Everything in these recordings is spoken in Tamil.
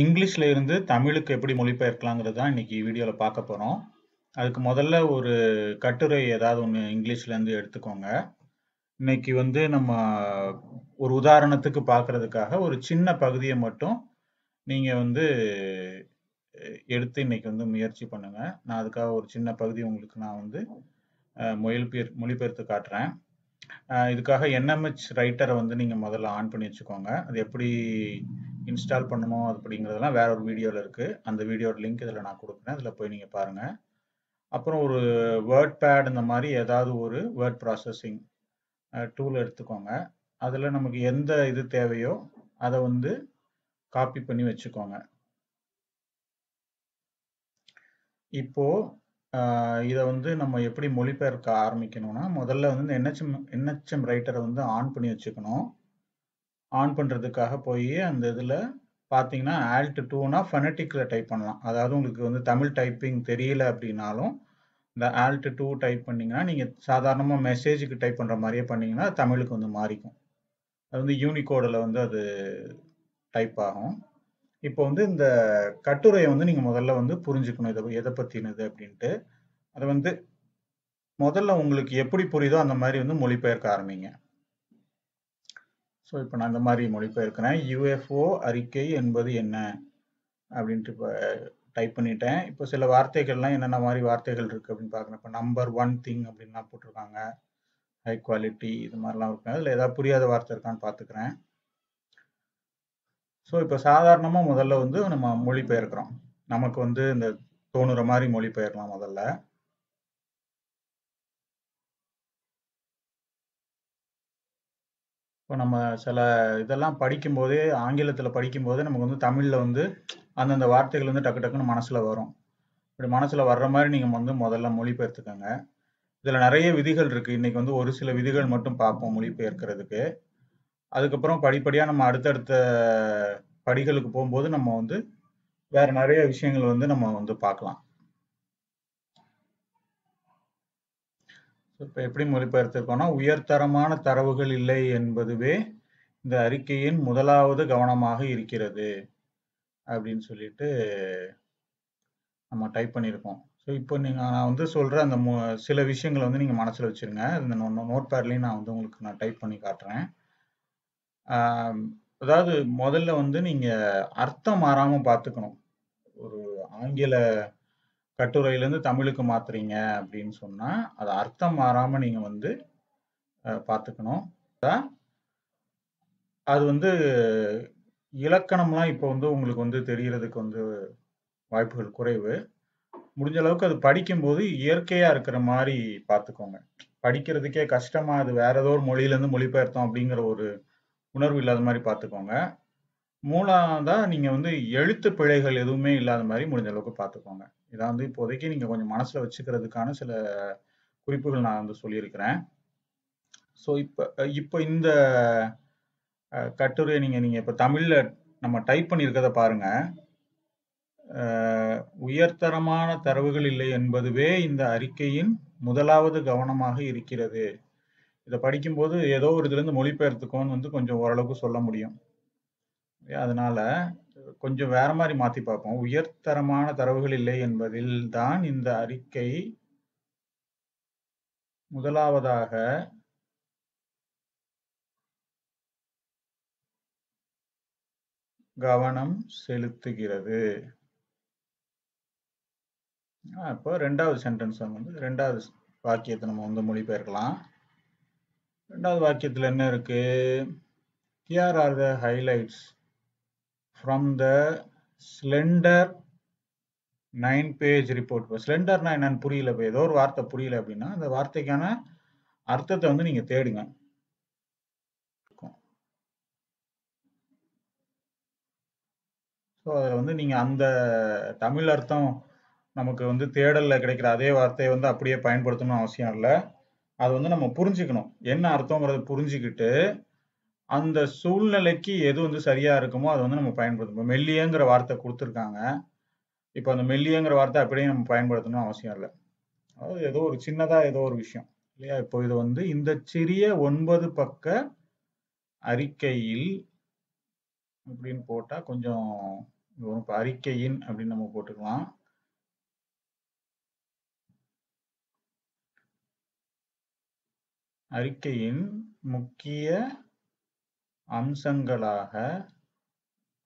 இங்கிலீஷ்ல இருந்து தமிழுக்கு எப்படி மொழிபெயர்க்கலாங்கிறது தான் இன்றைக்கி வீடியோவில் பார்க்க போகிறோம் அதுக்கு முதல்ல ஒரு கட்டுரை ஏதாவது ஒன்று இங்கிலீஷ்லேருந்து எடுத்துக்கோங்க. இன்னைக்கு வந்து நம்ம ஒரு உதாரணத்துக்கு பார்க்குறதுக்காக ஒரு சின்ன பகுதியை மட்டும் நீங்கள் வந்து எடுத்து இன்னைக்கு வந்து முயற்சி பண்ணுங்க. நான் அதுக்காக ஒரு சின்ன பகுதி உங்களுக்கு நான் வந்து மொழிபெயர் மொழிபெயர்த்து காட்டுறேன். இதுக்காக என்எம்ஹெச் ரைட்டரை வந்து நீங்கள் முதல்ல ஆன் பண்ணி வச்சுக்கோங்க. அது எப்படி இன்ஸ்டால் பண்ணணும் அப்படிங்கிறதெல்லாம் வேற ஒரு வீடியோவில் இருக்குது அந்த வீடியோட லிங்க் இதில் நான் கொடுக்குறேன் இதில் போய் நீங்கள் பாருங்கள் அப்புறம் ஒரு வேர்ட் பேட் இந்த மாதிரி ஏதாவது ஒரு வேர்ட் ப்ராசஸிங் டூல் எடுத்துக்கோங்க. அதில் நமக்கு எந்த இது தேவையோ அதை வந்து காப்பி பண்ணி வச்சுக்கோங்க. இப்போ இதை வந்து நம்ம எப்படி மொழிபெயர்க்க ஆரம்பிக்கணும்னா, முதல்ல வந்து இந்த என்ஹெச்எம் என்ஹெச்எம் ரைட்டரை வந்து ஆன் பண்ணி வச்சுக்கணும். ஆன் பண்ணுறதுக்காக போய் அந்த இதில் பார்த்தீங்கன்னா, ஆல்ட் 2னா ஃபோனடிக்ல டைப் பண்ணலாம். அதாவது உங்களுக்கு வந்து தமிழ் டைப்பிங் தெரியல அப்படின்னாலும், இந்த ஆல்ட் டூ டைப் பண்ணிங்கன்னா நீங்கள் சாதாரணமாக மெசேஜுக்கு டைப் பண்ணுற மாதிரியே பண்ணிங்கன்னா தமிழுக்கு வந்து மாறிக்கும். அது வந்து யூனிகோடில் வந்து அது டைப் ஆகும். இப்போ வந்து இந்த கட்டுரையை வந்து நீங்கள் முதல்ல வந்து புரிஞ்சுக்கணும். இதை எதை பற்றினது அப்படின்ட்டு. அதை வந்து முதல்ல உங்களுக்கு எப்படி புரியுதோ அந்த மாதிரி வந்து மொழிபெயர்க்க ஆரம்பிங்க. ஸோ, இப்போ நான் இந்த மாதிரி மொழிபெயர்க்கிறேன். யூஎஃப்ஓ அறிக்கை என்பது என்ன? அப்படின்ட்டு இப்போ டைப் பண்ணிட்டேன். இப்போ சில வார்த்தைகள்லாம் என்னென்ன மாதிரி வார்த்தைகள் இருக்குது அப்படின்னு பார்க்கணும். இப்போ நம்பர் ஒன் திங் அப்படின்லாம் போட்டிருக்காங்க. ஹை குவாலிட்டி இது மாதிரிலாம் இருக்கு. அதில் ஏதாவது புரியாத வார்த்தை இருக்கான்னு பார்த்துக்கிறேன். ஸோ, இப்போ சாதாரணமாக முதல்ல வந்து நம்ம மொழிபெயர்க்கிறோம். நமக்கு வந்து இந்த தோணுற மாதிரி மொழிபெயர்க்கலாம் முதல்ல. இப்போ நம்ம சில இதெல்லாம் படிக்கும்போதே ஆங்கிலத்தில் படிக்கும்போதே நமக்கு வந்து தமிழில் வந்து அந்தந்த வார்த்தைகள் வந்து டக்கு டக்குன்னு மனசில் வரும். இப்படி மனசில் வர்ற மாதிரி நீங்கள் வந்து முதல்ல மொழிபெயர்த்துக்கோங்க இதில் நிறைய விதிகள் இருக்குது இன்றைக்கி வந்து ஒரு சில விதிகள் மட்டும் பார்ப்போம் மொழிபெயர்க்கிறதுக்கு. அதுக்கப்புறம் படிப்படியாக நம்ம அடுத்தடுத்த படிகளுக்கு போகும்போது நம்ம வந்து வேறு நிறைய விஷயங்கள் வந்து நம்ம வந்து பார்க்கலாம். இப்போ எப்படி மொழிபெயர்த்திருக்கோம்னா, உயர்தரமான தரவுகள் இல்லை என்பதுவே இந்த அறிக்கையின் முதலாவது கவனமாக இருக்கிறது. அப்படின்னு சொல்லிட்டு நம்ம டைப் பண்ணியிருக்கோம். ஸோ, இப்போ நீங்கள் நான் வந்து சொல்ற அந்த மு சில விஷயங்களை வந்து நீங்கள் மனசுல வச்சுருங்க. இந்த நோ நோட் பேட்லயும் நான் வந்து உங்களுக்கு நான் டைப் பண்ணி காட்டுறேன். அதாவது முதல்ல வந்து நீங்கள் அர்த்தம் மாறாமல் பார்த்துக்கணும். ஒரு ஆங்கில கட்டுரையிலேருந்து தமிழுக்கு மாத்துறீங்க அப்படின்னு சொன்னால் அது அர்த்தம் மாறாமல் நீங்கள் வந்து பார்த்துக்கணும். அது வந்து இலக்கணம்லாம் இப்போ வந்து உங்களுக்கு வந்து தெரிகிறதுக்கு வந்து வாய்ப்புகள் குறைவு. முடிஞ்ச அளவுக்கு அது படிக்கும்போது இயற்கையாக இருக்கிற மாதிரி பார்த்துக்கோங்க. படிக்கிறதுக்கே கஷ்டமாக அது வேற ஏதோ ஒரு மொழியிலேருந்து மொழிபெயர்த்தோம் அப்படிங்கிற ஒரு உணர்வு இல்லாத மாதிரி பார்த்துக்கோங்க. 3வதா நீங்க வந்து எழுத்து பிழைகள் எதுவுமே இல்லாத மாதிரி முடிஞ்ச அளவுக்கு பார்த்துக்கோங்க. இதான் வந்து இப்போதைக்கு நீங்க கொஞ்சம் மனசுல வச்சுக்கிறதுக்கான சில குறிப்புகள் நான் வந்து சொல்லியிருக்கிறேன். ஸோ, இப்போ இப்போ இந்த கட்டுரையை நீங்கள் நீங்கள் இப்போ தமிழில் நம்ம டைப் பண்ணியிருக்கிறத பாருங்க. உயர்தரமான தரவுகள் இல்லை என்பதுவே இந்த அறிக்கையின் முதலாவது கவனமாக இருக்கிறது. இதை படிக்கும்போது ஏதோ ஒரு இதுலேருந்து மொழிபெயர்த்துக்கோன்னு வந்து கொஞ்சம் ஓரளவுக்கு சொல்ல முடியும். அதனால கொஞ்சம் வேற மாதிரி மாத்தி பார்ப்போம். உயர்தரமான தரவுகள் இல்லை என்பதில் தான் இந்த அறிக்கை முதலாவதாக கவனம் செலுத்துகிறது. இப்போ ரெண்டாவது சென்டென்ஸ் வந்து ரெண்டாவது வாக்கியத்தை நம்ம வந்து மொழிபெயர்க்கலாம். ரெண்டாவது வாக்கியத்தில் என்ன இருக்கு? Here are the highlights from the slender 9 page report. இப்போ ஸ்லெண்டர்னா என்னன்னு புரியல. இப்போ ஏதோ ஒரு வார்த்தை புரியல அப்படின்னா, அந்த வார்த்தைக்கான அர்த்தத்த வந்து நீங்கள் தேடுங்க. ஸோ, அதுல வந்து நீங்கள் அந்த தமிழ் அர்த்தம் நமக்கு வந்து தேடலில் கிடைக்கிற அதே வார்த்தையை வந்து அப்படியே பயன்படுத்தணும்னு அவசியம் இல்லை அது வந்து நம்ம புரிஞ்சுக்கணும். என்ன அர்த்தங்கிறத புரிஞ்சுக்கிட்டு அந்த சூழ்நிலைக்கு எது வந்து சரியா இருக்குமோ அதை வந்து நம்ம பயன்படுத்தணும். மெல்லியங்கிற வார்த்தை கொடுத்துருக்காங்க இப்போ அந்த மெல்லியங்கிற வார்த்தை அப்படியே நம்ம பயன்படுத்தணும் அவசியம் இல்லை அதாவது ஏதோ ஒரு சின்னதா ஏதோ ஒரு விஷயம். இல்லையா? இப்போ இது வந்து இந்த சிறிய ஒன்பது பக்க அறிக்கையில் அப்படின்னு போட்டா கொஞ்சம் இப்போ அறிக்கையின் அப்படின்னு நம்ம போட்டுக்கலாம் அறிக்கையின் முக்கிய அம்சங்களாக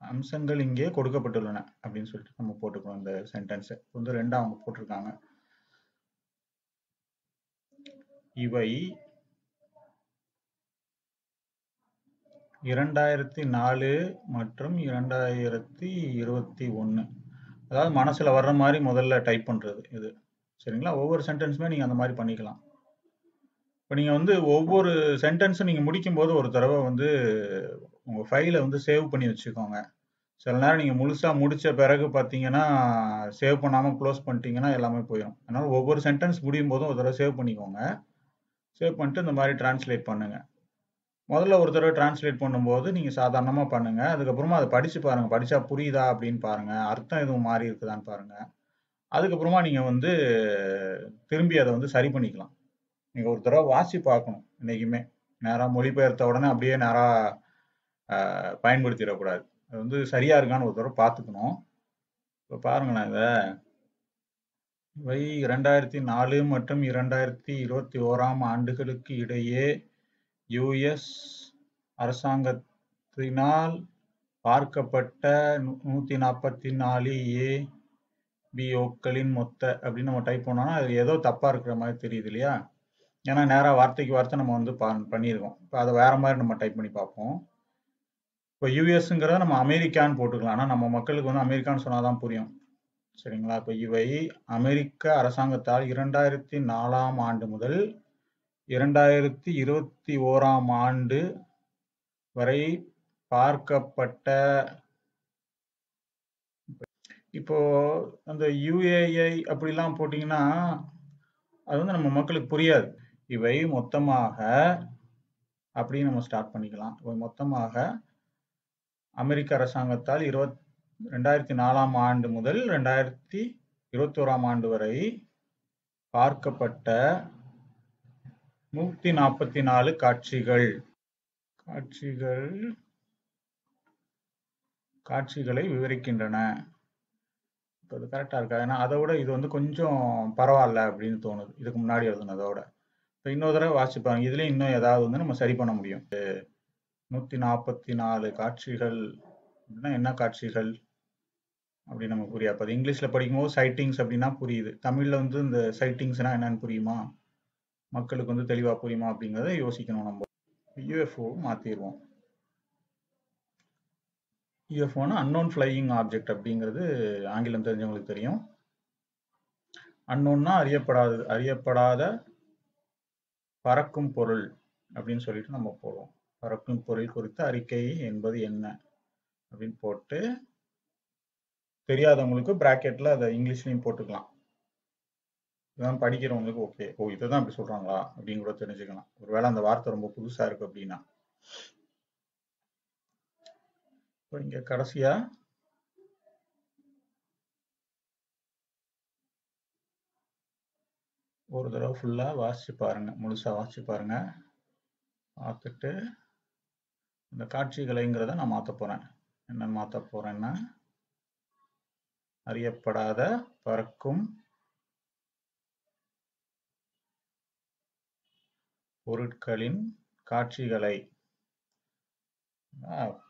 அம்சங்கள் இங்கே கொடுக்கப்பட்டுள்ளன அப்படின்னு சொல்லிட்டு நம்ம போட்டுக்கணும் இந்த சென்டென்ஸை வந்து ரெண்டா அவங்க போட்டிருக்காங்க. இவை இரண்டாயிரத்தி நாலு மற்றும் இரண்டாயிரத்தி இருபத்தி ஒன்று அதாவது மனசில் வர்ற மாதிரி முதல்ல டைப் பண்ணுறது இது. சரிங்களா? ஒவ்வொரு சென்டென்ஸுமே நீங்கள் அந்த மாதிரி பண்ணிக்கலாம். இப்போ நீங்கள் வந்து ஒவ்வொரு சென்டென்ஸும் நீங்கள் முடிக்கும் போது ஒரு தடவை வந்து உங்கள் ஃபைலை வந்து சேவ் பண்ணி வச்சுக்கோங்க. சில நேரம் நீங்கள் முழுசாக முடித்த பிறகு பார்த்தீங்கன்னா சேவ் பண்ணாமல் க்ளோஸ் பண்ணிட்டீங்கன்னா எல்லாமே போயிடும் அதனால் ஒவ்வொரு சென்டென்ஸ் முடியும் போதும் ஒரு தடவை சேவ் பண்ணிக்கோங்க. சேவ் பண்ணிட்டு இந்த மாதிரி டிரான்ஸ்லேட் பண்ணுங்கள் முதல்ல ஒரு தடவை டிரான்ஸ்லேட் பண்ணும்போது நீங்கள் சாதாரணமாக பண்ணுங்கள் அதுக்கப்புறமா அதை படித்து பாருங்கள் படித்தா புரியுதா அப்படின்னு பாருங்கள் அர்த்தம் எதுவும் மாறி இருக்குதான்னு பாருங்கள் அதுக்கப்புறமா நீங்கள் வந்து திரும்பி அதை வந்து சரி பண்ணிக்கலாம். நீங்க ஒரு தடவை வாசி பார்க்கணும் இன்னைக்குமே நேரா மொழிபெயர்த்த உடனே அப்படியே நேரா ஆஹ், பயன்படுத்திடக்கூடாது. அது வந்து சரியா இருக்கான்னு ஒரு தடவை பார்த்துக்கணும். இப்போ பாருங்களேன் இதை. இவை இரண்டாயிரத்தி நாலு மற்றும் இரண்டாயிரத்தி இருபத்தி ஓராம் ஆண்டுகளுக்கு இடையே யுஎஸ் அரசாங்கத்தினால் பார்க்கப்பட்ட நூ- நூத்தி நாற்பத்தி நாலு ஏ பிஓக்களின் மொத்த அப்படின்னு நம்ம டைப் பண்ணோம்னா அது ஏதோ தப்பா இருக்கிற மாதிரி தெரியுது இல்லையா? ஏன்னா நேராக வார்த்தைக்கு வார்த்தை நம்ம வந்து பா- பண்ணியிருக்கோம் இப்போ அதை வேற மாதிரி நம்ம டைப் பண்ணி பார்ப்போம். இப்போ யூஎஸ்ங்கிறத நம்ம அமெரிக்கான்னு போட்டுக்கலாம். ஆனால் நம்ம மக்களுக்கு வந்து அமெரிக்கான்னு சொன்னால் தான் புரியும். சரிங்களா? இப்போ இவை அமெரிக்க அரசாங்கத்தால் இரண்டாயிரத்தி நாலாம் ஆண்டு முதல் இரண்டாயிரத்தி இருபத்தி ஓராம் ஆண்டு வரை பார்க்கப்பட்ட இப்போ அந்த யுஏஐ அப்படிலாம் போட்டிங்கன்னா அது வந்து நம்ம மக்களுக்கு புரியாது. இவை மொத்தமாக அப்படின்னு நம்ம ஸ்டார்ட் பண்ணிக்கலாம். இவை மொத்தமாக அமெரிக்க அரசாங்கத்தால் இருபத் ரெண்டாயிரத்தி நாலாம் ஆண்டு முதல் ரெண்டாயிரத்தி இருபத்தோராம் ஆண்டு வரை பார்க்கப்பட்ட நூத்தி நாற்பத்தி நாலு காட்சிகள். காட்சிகள் காட்சிகளை விவரிக்கின்றன. இப்போ இது கரெக்டாக இருக்கா? ஏன்னா அதை விட இது வந்து கொஞ்சம் பரவாயில்ல அப்படின்னு தோணுது. இதுக்கு முன்னாடி எழுதுனதோட இன்னொரு தடவை வாசிப்பாங்க இதுலேயும் இன்னும் ஏதாவது வந்து நம்ம சரி பண்ண முடியும். நூற்றி நாற்பத்தி நாலு காட்சிகள் அப்படின்னா என்ன காட்சிகள் அப்படின்னு நமக்கு புரியாது. அப்போ இங்கிலீஷில் படிக்கும்போது சைட்டிங்ஸ் அப்படின்னா புரியுது. தமிழில் வந்து இந்த சைட்டிங்ஸ்னா என்னன்னு புரியுமா? மக்களுக்கு வந்து தெளிவாக புரியுமா அப்படிங்கிறத யோசிக்கணும் நம்ம. யூஎஃப்ஓ மாற்றிடுவோம் யூஎஃப்ஓனா அன்னோன் ஃப்ளையிங் ஆப்ஜெக்ட் அப்படிங்கிறது ஆங்கிலம் தெரிஞ்சவங்களுக்கு தெரியும். அன்னோன்னா அறியப்படாத அறியப்படாத பறக்கும் பொருள் அப்படின்னு சொல்லிட்டு நம்ம போடுவோம். பறக்கும் பொருள் குறித்த அறிக்கை என்பது என்ன? அப்படின்னு போட்டு தெரியாதவங்களுக்கு பிராக்கெட்ல அதை இங்கிலீஷ்லையும் போட்டுக்கலாம். இதான் படிக்கிறவங்களுக்கு ஓகே ஓ இதை தான் அப்படி சொல்றாங்களா? அப்படின்னு கூட தெரிஞ்சுக்கலாம். ஒருவேளை அந்த வார்த்தை ரொம்ப புதுசா இருக்கு அப்படின்னா. இப்போ இங்க கடைசியா ஒரு தடவை ஃபுல்லா வாசிச்சு பாருங்கள் முழுசா வாசிச்சு பாருங்கள் பார்த்துட்டு இந்த காட்சிகளைங்கிறத நான் மாற்ற போகிறேன் என்னென்னு மாத்த போறேன்னா அறியப்படாத பறக்கும் பொருட்களின் காட்சிகளை.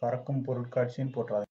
பறக்கும் பொருட்காட்சின்னு போட்டுறாங்க